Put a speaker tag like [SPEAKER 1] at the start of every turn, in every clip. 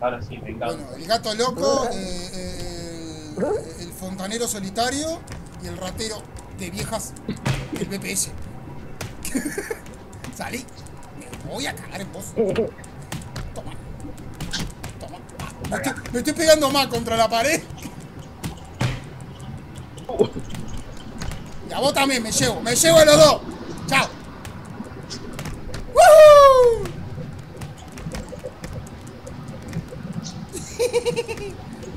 [SPEAKER 1] Ahora sí, venga.
[SPEAKER 2] Bueno, el gato loco, eh, eh, el fontanero solitario y el ratero de viejas del BPS. Salí. Me voy a cagar en vos. Toma. Toma. Me estoy, me estoy pegando más contra la pared. Y a vos también me llevo. Me llevo a los dos. Chao.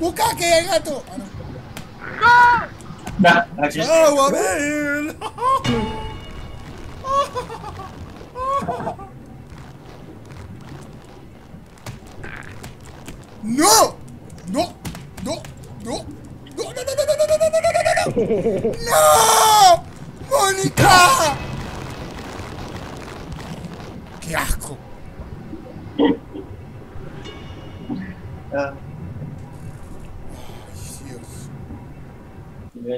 [SPEAKER 2] Busca que el gato. Ah, no.
[SPEAKER 1] Nah, aquí.
[SPEAKER 2] ¡Chao, Abel! ¡No! ¡No! ¡No! ¡No! ¡No, no, no, no, no, no, no, no, no, no, no, no! ¡No! ¡Mónica! ¡Qué asco!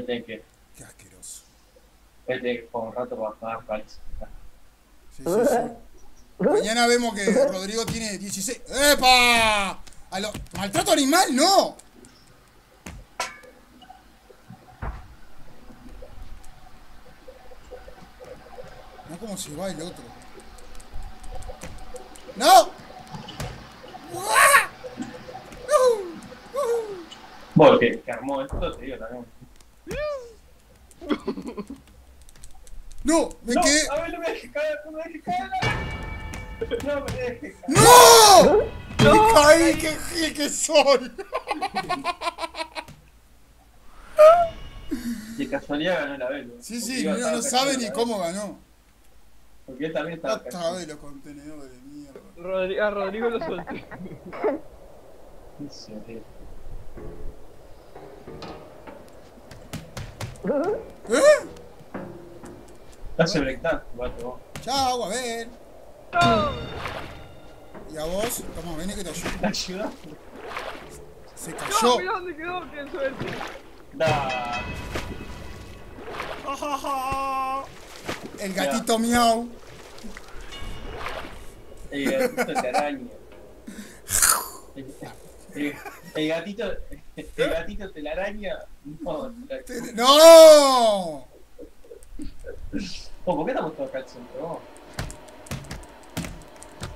[SPEAKER 1] Tener que,
[SPEAKER 2] Qué asqueroso.
[SPEAKER 1] a tener que jugar un rato para pagar.
[SPEAKER 2] Sí, sí, sí. Mañana vemos que Rodrigo tiene 16. ¡Epa! A lo... ¡Maltrato animal, no! No como se va el otro. ¡No! ¡Uah! ¡Uh! ¡Uh!
[SPEAKER 1] Vos, que, que armó esto, te digo también.
[SPEAKER 2] ¡No! ¡Me
[SPEAKER 1] no,
[SPEAKER 2] quedé!
[SPEAKER 1] a ver, no me dejes caer, no me dejes caer. No me dejes caer.
[SPEAKER 2] ¡No! ¡Me caí! ¡Qué gil que soy!
[SPEAKER 1] De casualidad ganó la Belo.
[SPEAKER 2] Sí, sí, no, no sabe ni cómo ganó.
[SPEAKER 1] Porque él también estaba
[SPEAKER 2] Otra vez los contenedores de mierda.
[SPEAKER 3] Rodri- a Rodrigo lo solté.
[SPEAKER 1] En serio.
[SPEAKER 2] ¿Eh?
[SPEAKER 1] Breakdance, guato. vos.
[SPEAKER 2] Chao, a ver. Y a vos, toma, vení que te ayudo.
[SPEAKER 1] ¿Te ayuda?
[SPEAKER 2] Se
[SPEAKER 3] No,
[SPEAKER 2] cayó.
[SPEAKER 3] mira dónde quedó, qué suerte.
[SPEAKER 1] Da.
[SPEAKER 2] El gatito miau.
[SPEAKER 1] El gatito te araña. El gatito, el gatito telaraña. No.
[SPEAKER 2] Te, ¡No!
[SPEAKER 1] Oh, ¿Por qué estamos todos calzones? No?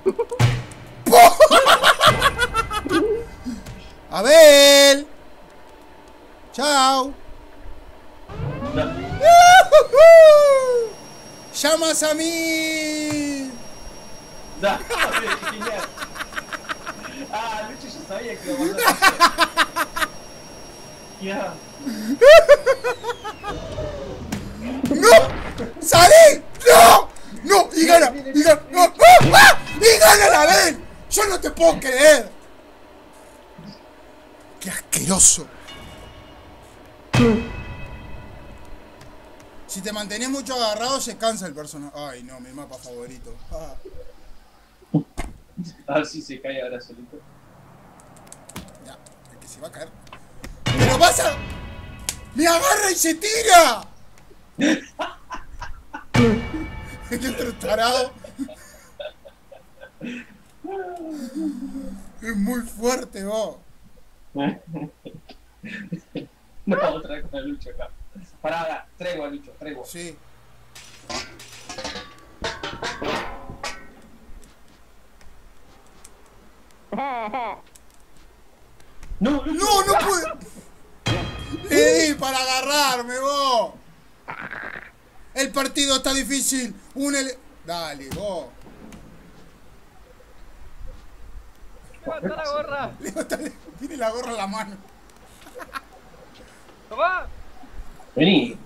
[SPEAKER 2] ¡Abel! ¡Chao!
[SPEAKER 1] No.
[SPEAKER 2] ¡Llamas a mí!
[SPEAKER 1] No, sabía que iba a. Ya.
[SPEAKER 2] ¡No! ¡Salí! ¡No! ¡No! ¡Y gana! ¡Y gana! ¡No! ¡Ah! ¡Ah! ¡Y gana la vez! ¡Yo no te puedo creer! ¡Qué asqueroso! Si te mantenés mucho agarrado, se cansa el personaje. Ay, no, mi mapa favorito. Ah.
[SPEAKER 1] A ver si se cae ahora solito.
[SPEAKER 2] Se va a caer. ¡Pero vas a! ¡Me agarra y se tira! El otro tarado. Es muy fuerte, vos.
[SPEAKER 1] No, otra vez con el Lucho acá. Pará, pará, tregua, Lucho, tregua.
[SPEAKER 2] Sí.
[SPEAKER 1] No, Lucho.
[SPEAKER 2] ¡No, no puedo! Le di para agarrarme, vos. El partido está difícil. Un ele... Dale, vos.
[SPEAKER 3] Levanta la gorra.
[SPEAKER 2] Levántale. Tiene la gorra en la mano.
[SPEAKER 3] Tomá.
[SPEAKER 1] Vení.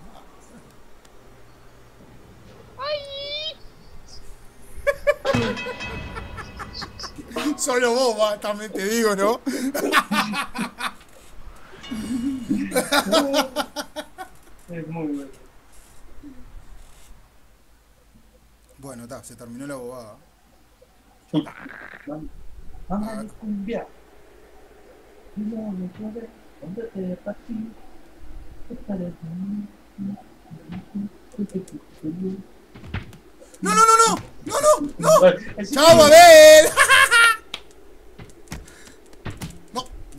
[SPEAKER 2] Vos, va, también te digo, ¿no?
[SPEAKER 1] Es muy bueno.
[SPEAKER 2] Bueno, está, se terminó la bobada.
[SPEAKER 1] Vamos, vamos a cumbia. No, no puede. ¿Dónde te partí?
[SPEAKER 2] ¡No, no, no, no! ¡No, no! ¡No!
[SPEAKER 1] Bueno,
[SPEAKER 2] ¡Chao, Abel!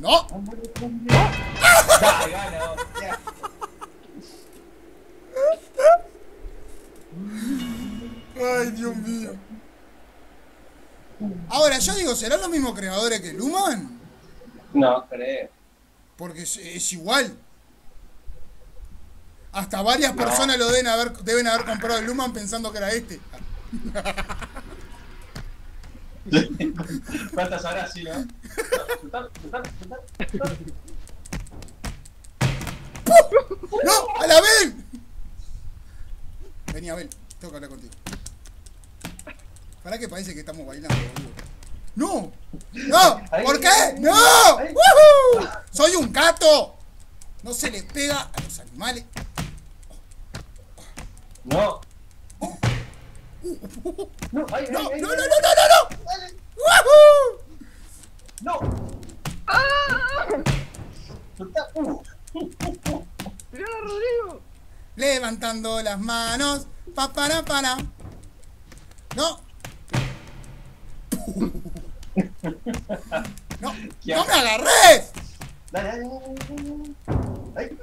[SPEAKER 2] No.
[SPEAKER 1] Gana.
[SPEAKER 2] Ay, Dios mío. Ahora, yo digo, ¿serán los mismos creadores que Luman?
[SPEAKER 1] No, creo.
[SPEAKER 2] Porque es, es igual. Hasta varias
[SPEAKER 1] No.
[SPEAKER 2] personas lo deben haber, deben haber comprado el Luman pensando que era este.
[SPEAKER 1] ¿Cuántas horas sí, no? Total.
[SPEAKER 2] ¡No! ¡A la vez! Vení, Abel, tengo que hablar contigo. ¿Para qué parece que estamos bailando, boludo? ¡No! ¡No! ¿Por qué? ¡No! ¡Woohoo! ¡Soy un gato! No se le pega a los animales.
[SPEAKER 1] No. No, ay,
[SPEAKER 2] ¡No! ¡No, no, no,
[SPEAKER 1] ay,
[SPEAKER 2] no,
[SPEAKER 3] ¡Mirá a Rodrigo!
[SPEAKER 2] Levantando las manos. Pa, para, para. ¡No! ¡No!
[SPEAKER 1] ¿Qué
[SPEAKER 2] ¡No me agarres!
[SPEAKER 1] Dale, dale, dale, dale. Ay.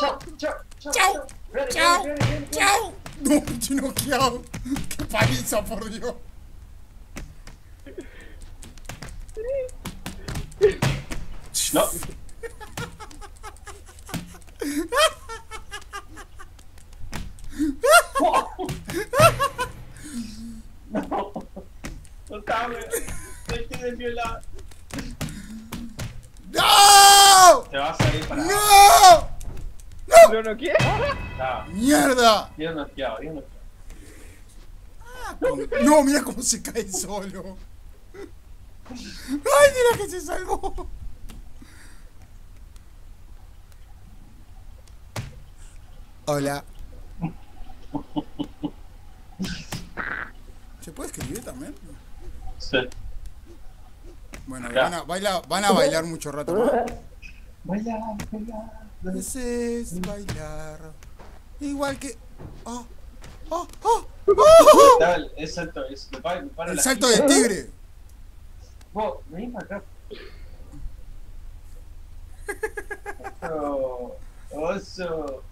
[SPEAKER 1] Chao, chao, chao.
[SPEAKER 2] ¡Chao! ¡Chao! No, estoy noqueado. ¡Qué paliza, por Dios!
[SPEAKER 1] No. No. Soltame. Te quieren violar.
[SPEAKER 2] ¡No!
[SPEAKER 1] Te vas a ir para.
[SPEAKER 2] ¡No!
[SPEAKER 3] ¿Lo noqueé?
[SPEAKER 1] No.
[SPEAKER 2] ¡Mierda!
[SPEAKER 1] Bien noqueado, bien noqueado.
[SPEAKER 2] No, mira cómo se cae solo. ¡Ay, mira que se salvó! Hola. ¿Se puede escribir también?
[SPEAKER 1] Sí.
[SPEAKER 2] Bueno,
[SPEAKER 1] Ya.
[SPEAKER 2] van a, baila- van a bailar mucho rato más.
[SPEAKER 1] Baila, baila.
[SPEAKER 2] Ese es bailar. Igual que. ¡Oh! ¡Oh! ¡Oh! ¡Oh!
[SPEAKER 1] Estaba el, el salto, es, me paro
[SPEAKER 2] El salto del tigre.
[SPEAKER 1] Vos, vení para acá. Oso. Oso.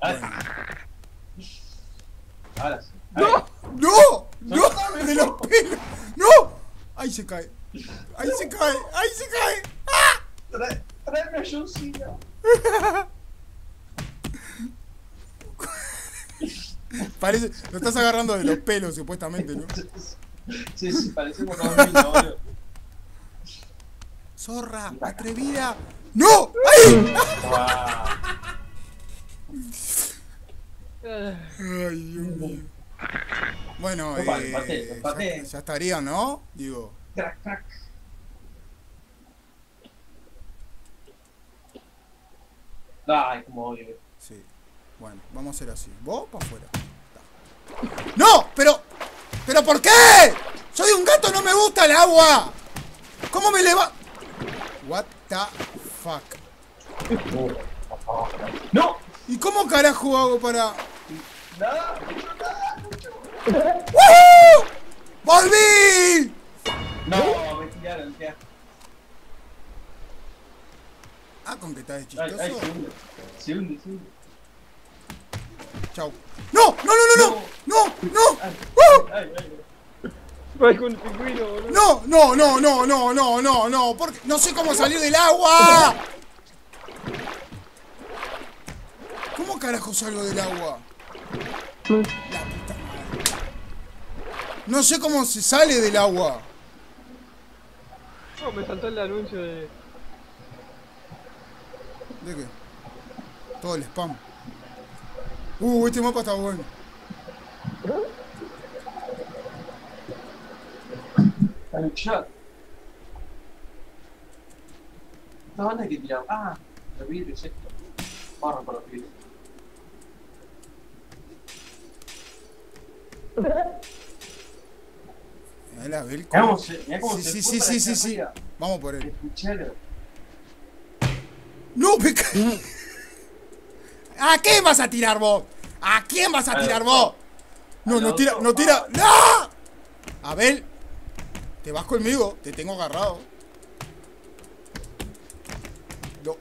[SPEAKER 1] Ay. Ahora sí. Ay,
[SPEAKER 2] ¡No! ¡No! ¡De los pelos! ¡No! ¡Ahí se cae! ¡Ahí se cae! ¡Ahí se cae! ¡Ah!
[SPEAKER 1] Tráeme a John Cena.
[SPEAKER 2] Parece. Lo estás agarrando de los pelos, supuestamente, ¿no?
[SPEAKER 1] Sí, sí, parecemos mil, boludo.
[SPEAKER 2] ¡Zorra! ¡Atrevida! ¡No! ¡Ahí! ¡Ay, Dios mío! Bueno,
[SPEAKER 1] Opa,
[SPEAKER 2] eh,
[SPEAKER 1] empate, empate.
[SPEAKER 2] ya, ya estaría, ¿no? Digo.
[SPEAKER 1] Crack, crack. Ay, como odio.
[SPEAKER 2] Sí. Bueno, vamos a hacer así. Vos para afuera. ¡No! Pero. ¿Pero por qué? Soy un gato, no me gusta el agua. ¿Cómo me le va? What the fuck.
[SPEAKER 1] ¡No!
[SPEAKER 2] ¿Y cómo carajo hago para.?
[SPEAKER 1] Mucho nada, mucho.
[SPEAKER 2] ¡Woohoo! ¡Volví!
[SPEAKER 1] No, me tiraron, ya.
[SPEAKER 2] Ah, con que estás de
[SPEAKER 1] Ay, ay,
[SPEAKER 2] chistoso.
[SPEAKER 1] se hunde. Se hunde, se hunde.
[SPEAKER 2] Chau. ¡No! ¡No, no, no, no! ¡No! ¡No!
[SPEAKER 1] Ay,
[SPEAKER 2] ¡Uh!
[SPEAKER 1] ay, ay.
[SPEAKER 3] Un pingüino, boludo.
[SPEAKER 2] ¡No! ¡No, no, no, no, no, no, no! Porque no sé cómo salir del agua. ¿Cómo carajo salgo del agua? La puta madre. No sé cómo se sale del agua.
[SPEAKER 3] No, me saltó el anuncio de.
[SPEAKER 2] ¿De qué? Todo el spam. Uh, este mapa está bueno.
[SPEAKER 1] No, ¿dónde hay que tirar? Ah, los vidrios esto. Barra para los vidrios.
[SPEAKER 2] Mirá la Bel-
[SPEAKER 1] Mirá cómo se, mirá cómo
[SPEAKER 2] Sí,
[SPEAKER 1] se
[SPEAKER 2] sí, sí, sí, sí, sí. Vamos por él.
[SPEAKER 1] Escuchalo.
[SPEAKER 2] ¡No, me caí! ¿A quién vas a tirar vos? ¿A quién vas a tirar vos? No, no tira, no tira. ¡No! Abel. Te vas conmigo, te tengo agarrado. No,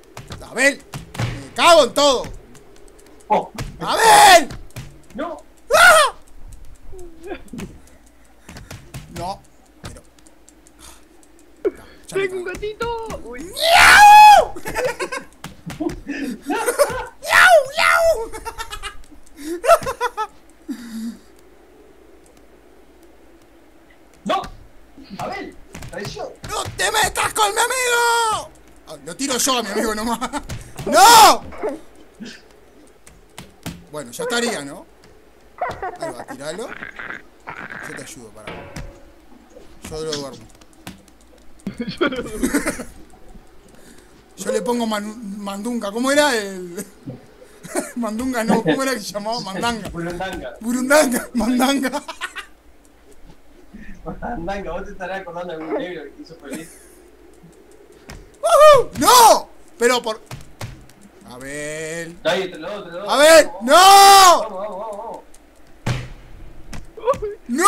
[SPEAKER 2] Abel, me cago en todo.
[SPEAKER 1] Oh,
[SPEAKER 2] Abel,
[SPEAKER 1] no.
[SPEAKER 2] No, pero. Me
[SPEAKER 3] ¡Tengo un gatito! Uy,
[SPEAKER 2] ¡Miau! ¡Miau, miau!
[SPEAKER 1] ¡No! Abel, traición.
[SPEAKER 2] ¡No te metas con mi amigo! Ah, lo tiro yo a mi amigo nomás. ¡No! Bueno, ya estaría, ¿no? Ahí va, tiralo. Yo te ayudo, para. Yo lo duermo. Yo le pongo man- mandunga. ¿Cómo era el...? mandunga no, ¿cómo era que se llamaba? Mandanga.
[SPEAKER 1] Burundanga.
[SPEAKER 2] Burundanga, mandanga.
[SPEAKER 1] Burundanga, vos te estarás acordando de algún negro que te hizo feliz.
[SPEAKER 2] ¡Woohoo! ¡No! Pero por... Abel.
[SPEAKER 1] Los dos, entre los dos.
[SPEAKER 2] Abel, ¡no!
[SPEAKER 1] Vamos, vamos, vamos.
[SPEAKER 2] ¡No!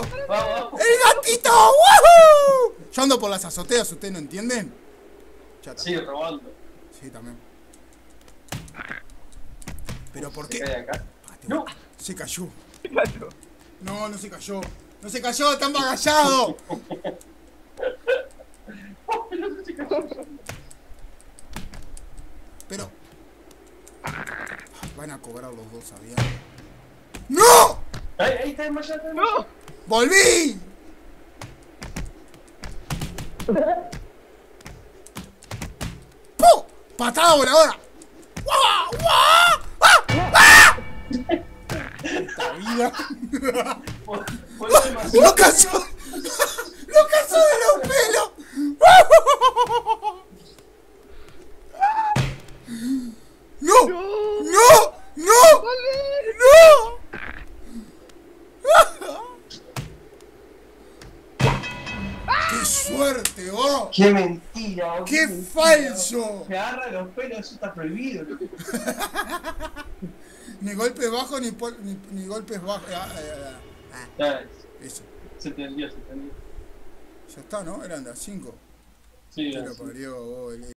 [SPEAKER 1] Vamos, vamos.
[SPEAKER 2] ¡El gatito! ¡Woohoo! Yo ando por las azoteas, ¿ustedes no entienden? Ya.
[SPEAKER 1] Sigue robando.
[SPEAKER 2] Sí, también. ¿Pero por
[SPEAKER 1] Se
[SPEAKER 2] qué?
[SPEAKER 1] acá.
[SPEAKER 2] Ah,
[SPEAKER 1] No.
[SPEAKER 2] Se cayó.
[SPEAKER 3] gato.
[SPEAKER 2] No, no se cayó. No se cayó, está embagallado. Pero. Van a cobrar los dos, ¿sabían? ¡No!
[SPEAKER 1] Ahí, ahí está desmayado, está desmayado.
[SPEAKER 3] ¡No!
[SPEAKER 2] ¡Volví! ¡Pum! ¡Patada voladora! ¡Guau! ¡Guau! ¡Ah! ¡Ah! Puta vida. ¡Lo cazó! ¡Lo cazó de los pelos! ¡No! ¡No! ¡Qué
[SPEAKER 1] mentira!
[SPEAKER 2] ¡Qué falso!
[SPEAKER 1] Me agarra los pelos, eso está prohibido.
[SPEAKER 2] Ni golpes bajos ni, ni, ni golpes bajos. Ah, ah, ah, ah.
[SPEAKER 1] Ya,
[SPEAKER 2] Eso.
[SPEAKER 1] se entendió, se entendió.
[SPEAKER 2] Ya está, ¿no? Eran las 5.
[SPEAKER 1] Sí, así.
[SPEAKER 2] parió, vos, el-